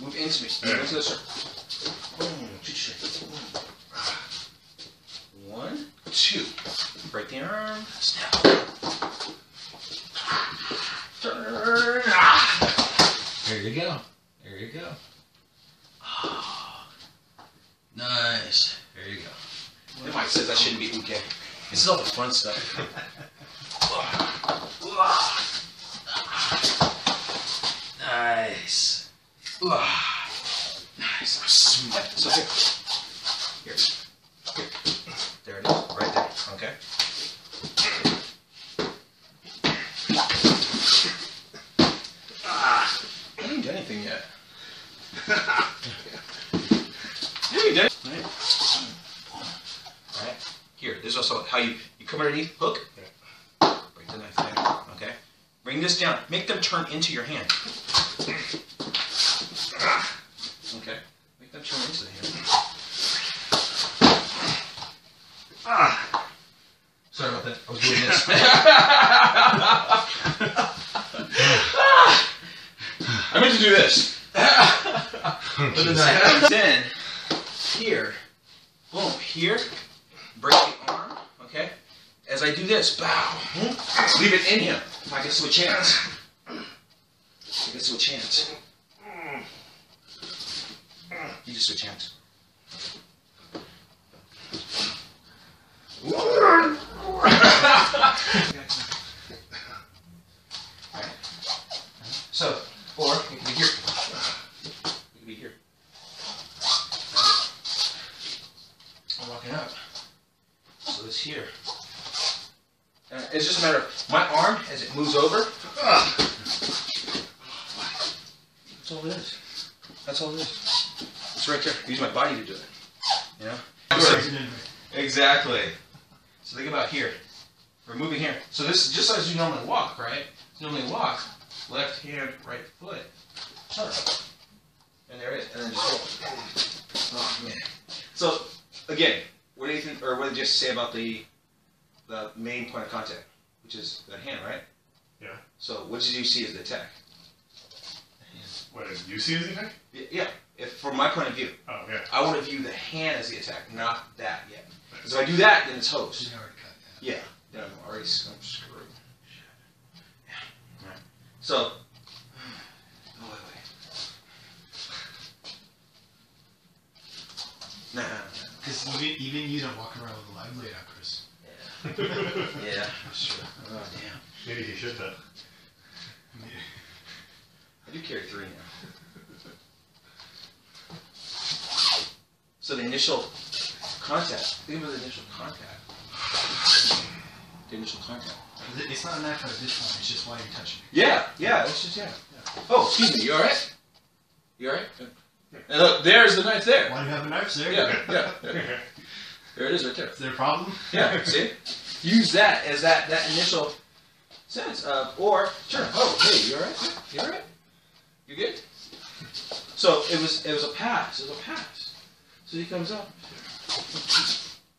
Move into me. Move into the circle. Boom. Shoot straight. Boom. One, two. Break the arm. Snap. Turn. Ah. There you go. There you go. Nice. There you go. They might say that shouldn't be okay. This is all the fun stuff. Nice. Nice. Smack. So here. Here. Here. There it is. Right there. Okay. Ah. I didn't do anything yet. You did. Right. Right. Here. This is also how you you come underneath hook. Bring the knife there. Okay. Bring this down. Make them turn into your hand. Okay. Make them turn into the hand. Ah. Sorry about that. I was doing this. I meant to do this. With the knife. Then here, boom, here, break the arm. Okay. As I do this, bow, leave it in him. If I get to a chance. If I get to a chance. You just a chance. So, or it can be here. It can be here. I'm walking up. So it's here. Uh, it's just a matter of my arm as it moves over. That's all it is. That's all it is. It's right there. Use my body to do it. You know? Exactly. So think about here. We're moving here. So this is just as you normally walk, right? You normally walk, left hand, right foot. And there it is. And then just. Oh man. So again, what do you think, or what did you just say about the the main point of contact, which is the hand, right? Yeah. So what did you see as the attack? What did you see as the attack? Y- Yeah. If from my point of view, Oh, yeah. I want to view the hand as the attack, not that yet. Because if I do that, then it's host. She's already cut that. Yeah. Then I'm already s- I'm screwed. Yeah. Right. So. Oh wait, wait. Nah. nah, Because even, even you don't walk around with a live blade out, Chris. nah. Yeah. That's true. Oh damn. Maybe he should have. Do carry three now. So the initial contact. Think about the initial contact. The initial contact. It's not a knife out of this one, it's just why you're touching it. Yeah, yeah, it's just yeah. yeah. Oh, excuse me. You all right? You all right? And look, there's the knife there. Why do you have a knife there? Yeah, yeah, yeah. There it is, right there. Is there a problem? Yeah, see? Use that as that that initial sense of, or sure. Oh, hey, you all right? You all right? You good? So it was it was a pass. It was a pass. So he comes up.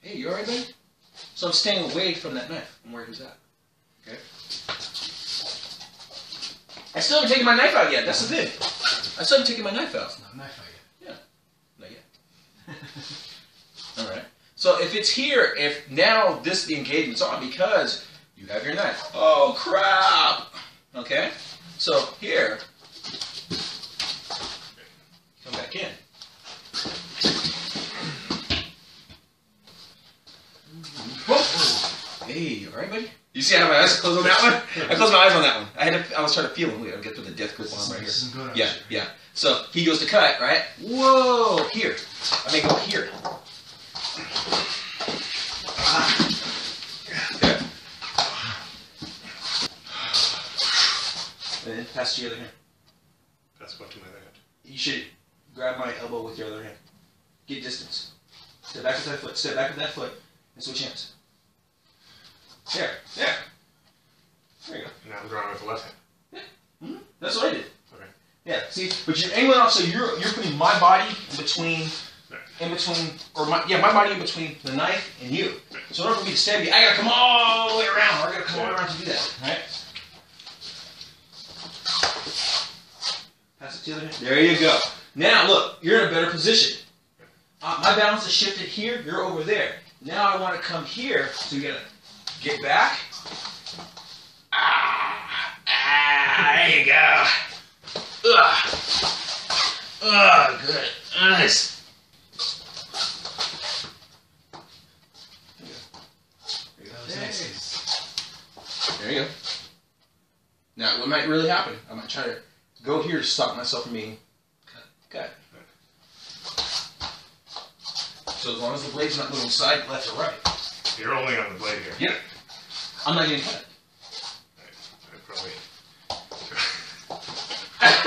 Hey, you all right, buddy? So I'm staying away from that knife. I'm where he's at. Okay. I still haven't taken my knife out yet. That's the thing. I still haven't taken my knife out. It's not a knife out yet. Yeah. Not yet. All right. So if it's here, if now this engagement's on because you have your knife. Oh crap! Okay. So here, come back in. Whoa. Hey, you all right, buddy? You see, I have my eyes closed on that one. I closed my eyes on that one. I had, to, I was trying to feel him. Wait, I'll get to the death grip on right here. This isn't good. Yeah, yeah. So he goes to cut, right? Whoa, here. I may go here. Ah. There. And then pass to your other hand. Pass what to my other hand. You should grab my elbow with your other hand. Get distance. Step back with that foot. Step back with that foot. And switch hands. There. There. There you go. And now I'm drawing with the left hand. hmm That's what I did. Okay. Yeah. See, but you're angling off, so you're you're putting my body in between, in between, or my yeah, my body in between the knife and you. So in order for me to stab you, I gotta come all the way around. Or I gotta come all the way around to do that. Right. Pass it to the other hand. There you go. Now look, you're in a better position. Uh, my balance is shifted here. You're over there. Now I want to come here, so you gotta get back. Ah, ah, there you go. Ugh. Ugh, good. Nice. That was nice. There you go. Now, what might really happen? I might try to go here to stop myself from being cut. So as long as the blade's not moving side, left, or right, You're only on the blade here. Yeah. I'm not getting cut.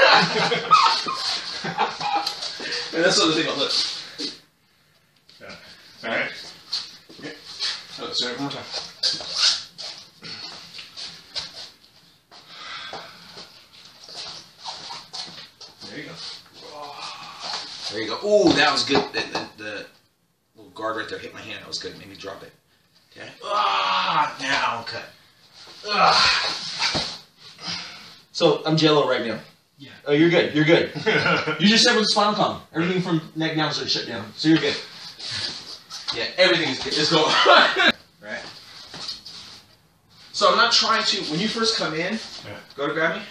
I. And that's the other thing about look. Yeah. Alright. Yeah. Oh, sorry, one more time. There you go. There you go. Ooh, that was good. The, the, the little guard right there hit my hand. That was good. Made me drop it. Okay. Ah, now I'm cut. Ah. So I'm jello right now. Yeah. Oh, you're good. You're good. You just said with the spinal column. Everything from neck down started shut down. So you're good. Yeah, everything is good. It's going right. So I'm not trying to. When you first come in, Yeah. go to grab me.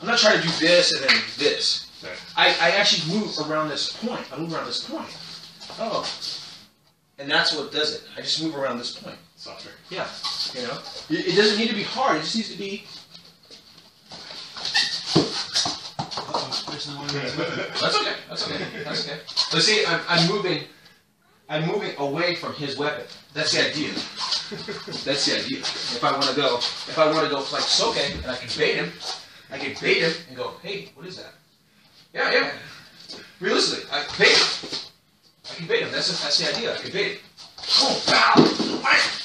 I'm not trying to do this and then this. Right. I, I actually move around this point. I move around this point. Oh. And that's what does it. I just move around this point. Softer. Yeah. You know? It, it doesn't need to be hard. It just needs to be. Uh-oh, Chris, no one knows what the- That's okay. That's okay. That's okay. But see, I'm, I'm moving. I'm moving away from his weapon. That's the idea. That's the idea. If I want to go, if I want to go like Soke, and I can bait him, I can bait him and go, hey, what is that? Yeah, yeah. Realistically, I can bait him. I can bait him. That's the, that's the idea. I can bait him. Oh, pow! Whack!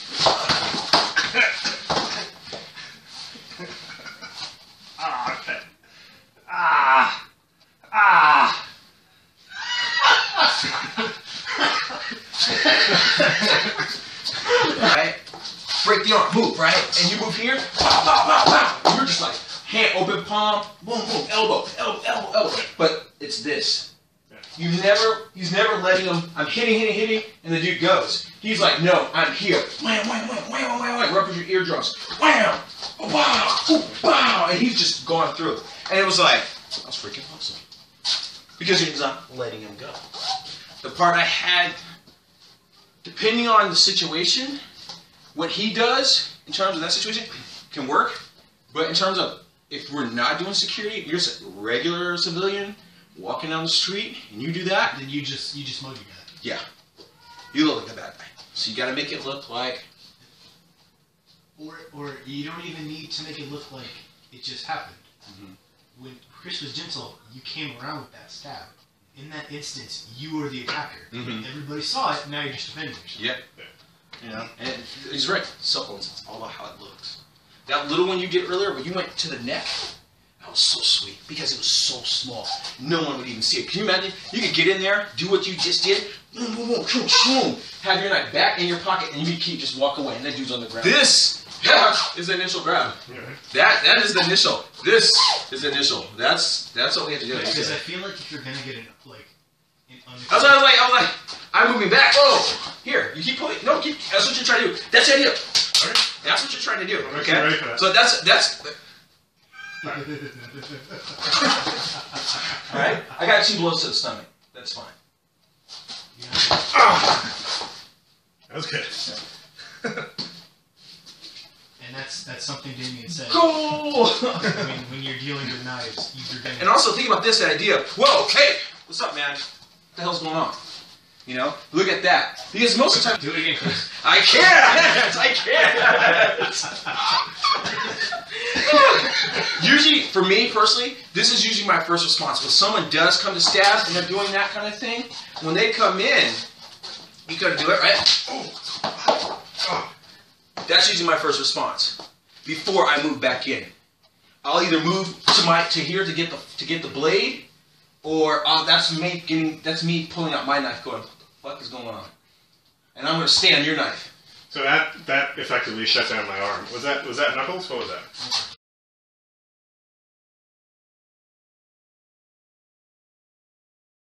Break the arm, move, right? And you move here, pow, pow, pow, pow. You're just like hand open palm, boom, boom, elbow, elbow, elbow, elbow. But it's this. You never, he's never letting him. I'm hitting, hitting, hitting, and the dude goes. He's like, no, I'm here. Wham, wham, wham, wham, wham, wham. Rubbers your eardrums. Wham, oh, wow, oh, wow, and he's just going through. And it was like, that was freaking awesome because he's not letting him go. The part I had depending on the situation, what he does in terms of that situation can work. But in terms of if we're not doing security, you're just a regular civilian walking down the street and you do that, Then you just you just mug your guy. yeah, you look like a bad guy. So you got to make it look like Or or you don't even need to make it look like it just happened. Mhm. When Chris was gentle, you came around with that stab. In that instance, you were the attacker. Mhm. Everybody saw it. Now you're just defending yourself. Yep. You know, and he's right. Cell phones, it's all about how it looks. That little one you did earlier, when you went to the neck, that was so sweet because it was so small. No one would even see it. Can you imagine? You could get in there, do what you just did, boom, boom, boom, boom, boom, have your knife back in your pocket, and you keep just walk away, and that dude's on the ground. This yeah, is the initial grab. Yeah. That that is the initial. This is the initial. That's that's what we have to do. Because I feel like if you're gonna get an like an That's what I was like. I was like, I'm moving back. Oh, here, you keep pulling. No, keep. That's what you're trying to do. That's the idea. Okay. That's what you're trying to do. I'm ready for Okay. that. So that's that's. All right. I got two blows to the stomach. That's fine. That was good. and that's that's something Damien said. Cool. when, when you're dealing with knives, you're gonna and also think about this idea. Whoa, hey, what's up, man? What the hell's going on? You know, look at that. Because most of the time, do it again, Chris. I can't. I can't. usually, for me personally, this is usually my first response. When someone does come to stab and they're doing that kind of thing, when they come in, you gotta do it right. Oh. Oh. That's usually my first response before I move back in. I'll either move to my to here to get the to get the blade, or uh, that's me getting that's me pulling out my knife, going, "What the fuck is going on?" And I'm gonna stay on your knife. So that that effectively shut down my arm. Was that was that knuckles? What was that?